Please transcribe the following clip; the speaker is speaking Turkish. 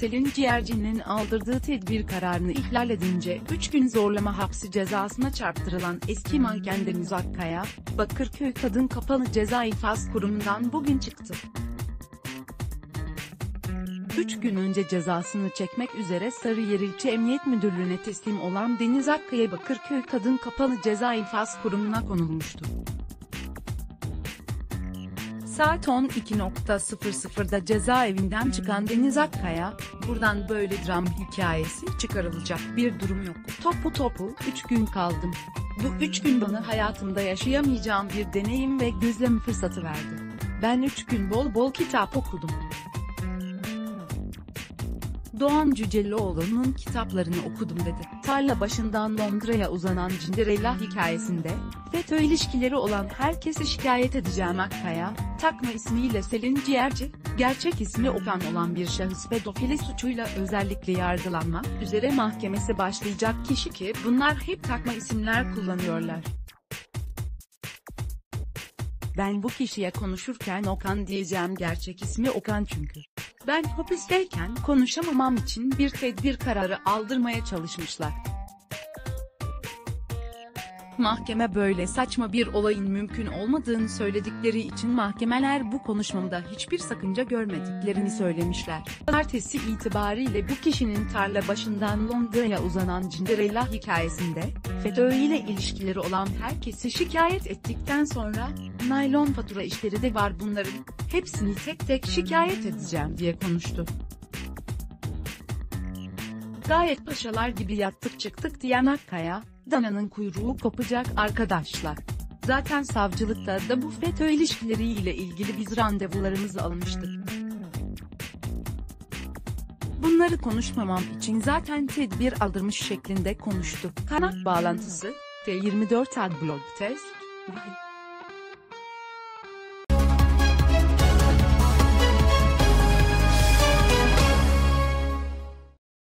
Selin Ciğerci'nin aldırdığı tedbir kararını ihlal edince 3 gün zorlama hapsi cezasına çarptırılan eski manken Deniz Akkaya, Bakırköy Kadın Kapalı Ceza İnfaz Kurumu'ndan bugün çıktı. 3 gün önce cezasını çekmek üzere Sarıyer İlçe Emniyet Müdürlüğü'ne teslim olan Deniz Akkaya Bakırköy Kadın Kapalı Ceza İnfaz Kurumu'na konulmuştu. Saat 12.00'da cezaevinden çıkan Deniz Akkaya, buradan böyle dram hikayesi çıkarılacak bir durum yok. Topu topu 3 gün kaldım. Bu 3 gün bana hayatımda yaşayamayacağım bir deneyim ve gözlem fırsatı verdi. Ben 3 gün bol bol kitap okudum. Doğan Cüceloğlu'nun kitaplarını okudum dedi. Tarla başından Londra'ya uzanan Cinderella hikayesinde, FETÖ ilişkileri olan herkesi şikayet edeceğim Akkaya, takma ismiyle Selin Ciğerci, gerçek ismi Okan olan bir şahıs pedofili suçuyla özellikle yargılanmak üzere mahkemesi başlayacak kişi ki bunlar hep takma isimler kullanıyorlar. Ben bu kişiye konuşurken Okan diyeceğim gerçek ismi Okan çünkü. Ben hapisteyken konuşamamam için bir tedbir kararı aldırmaya çalışmışlar. Mahkeme böyle saçma bir olayın mümkün olmadığını söyledikleri için mahkemeler bu konuşmamda hiçbir sakınca görmediklerini söylemişler. Pazartesi itibariyle bu kişinin tarla başından Londra'ya uzanan Cinderella hikayesinde, FETÖ ile ilişkileri olan herkesi şikayet ettikten sonra, naylon fatura işleri de var bunların, hepsini tek tek şikayet edeceğim diye konuştu. Gayet paşalar gibi yattık çıktık diyen Akkaya, dananın kuyruğu kopacak arkadaşlar. Zaten savcılıkta da bu FETÖ ilişkileriyle ilgili biz randevularımızı almıştık. Bunları konuşmamam için zaten tedbir aldırmış şeklinde konuştu. Kanat bağlantısı, T24 Adblock Test.